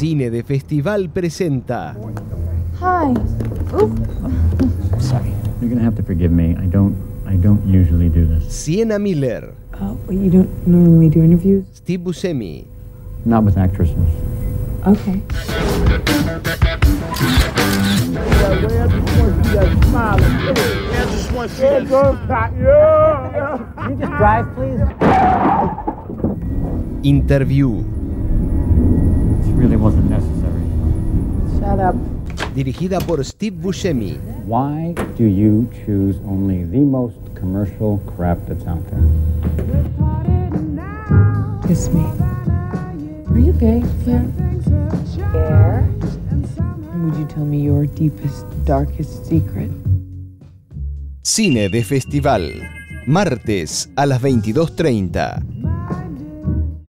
Cine de Festival presenta Hi. Sorry. You're gonna have to forgive me. I don't. I don't usually do this. Sienna Miller, Oh, wait, you don't normally do interviews? Steve Buscemi, Not with actresses. Okay. You just drive, please. Interview, wasn't necessary. Shut up. dirigida por Steve Buscemi. Why do you choose only the most commercial crap that's out there? Kiss me. Are you gay? Yeah. Yeah. And would you tell me your deepest, darkest secret? Cine de Festival, martes a las 22.30.